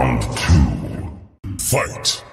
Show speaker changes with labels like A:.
A: Round two. Fight!